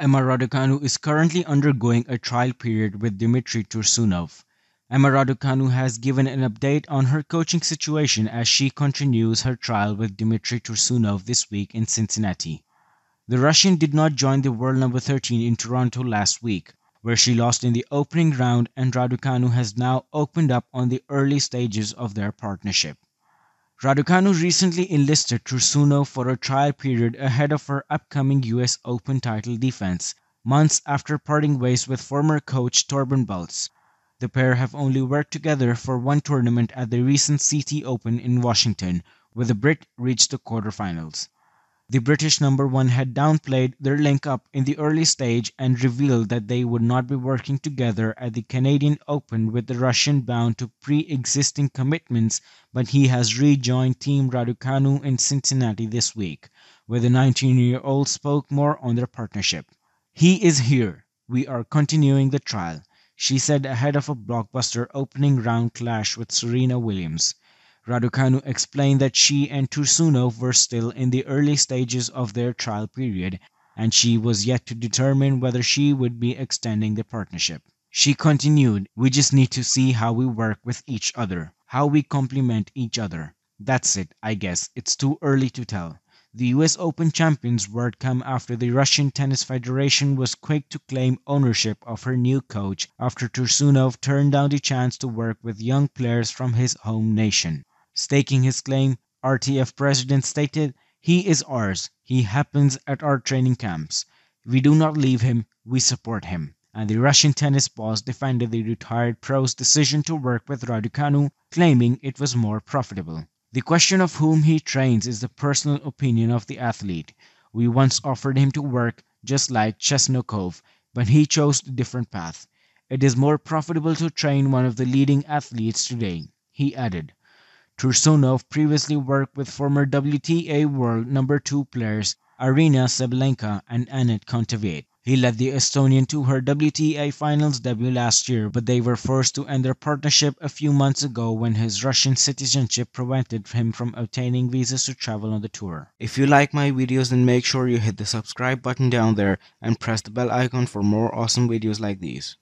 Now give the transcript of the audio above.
Emma Raducanu is currently undergoing a trial period with Dmitry Tursunov. Emma Raducanu has given an update on her coaching situation as she continues her trial with Dmitry Tursunov this week in Cincinnati. The Russian did not join the world number 13 in Toronto last week, where she lost in the opening round, and Raducanu has now opened up on the early stages of their partnership. Raducanu recently enlisted Tursunov for a trial period ahead of her upcoming US Open title defense, months after parting ways with former coach Torben Beltz. The pair have only worked together for one tournament at the recent Citi Open in Washington, where the Brit reached the quarterfinals. The British number one had downplayed their link up in the early stage and revealed that they would not be working together at the Canadian Open with the Russian bound to pre-existing commitments, but he has rejoined Team Raducanu in Cincinnati this week, where the 19-year-old spoke more on their partnership. He is here. We are continuing the trial, she said ahead of a blockbuster opening round clash with Serena Williams. Raducanu explained that she and Tursunov were still in the early stages of their trial period, and she was yet to determine whether she would be extending the partnership. She continued, We just need to see how we work with each other, how we complement each other. That's it, I guess. It's too early to tell. The US Open champion's word come after the Russian Tennis Federation was quick to claim ownership of her new coach after Tursunov turned down the chance to work with young players from his home nation. Staking his claim, RTF president stated, He is ours. He happens at our training camps. We do not leave him, we support him. And the Russian tennis boss defended the retired pro's decision to work with Raducanu, claiming it was more profitable. The question of whom he trains is the personal opinion of the athlete. We once offered him to work just like Chesnokov, but he chose a different path. It is more profitable to train one of the leading athletes today, he added. Tursunov previously worked with former WTA World Number 2 players Aryna Sabalenka and Anett Kontaveit. He led the Estonian to her WTA Finals debut last year, but they were forced to end their partnership a few months ago when his Russian citizenship prevented him from obtaining visas to travel on the tour. If you like my videos then make sure you hit the subscribe button down there and press the bell icon for more awesome videos like these.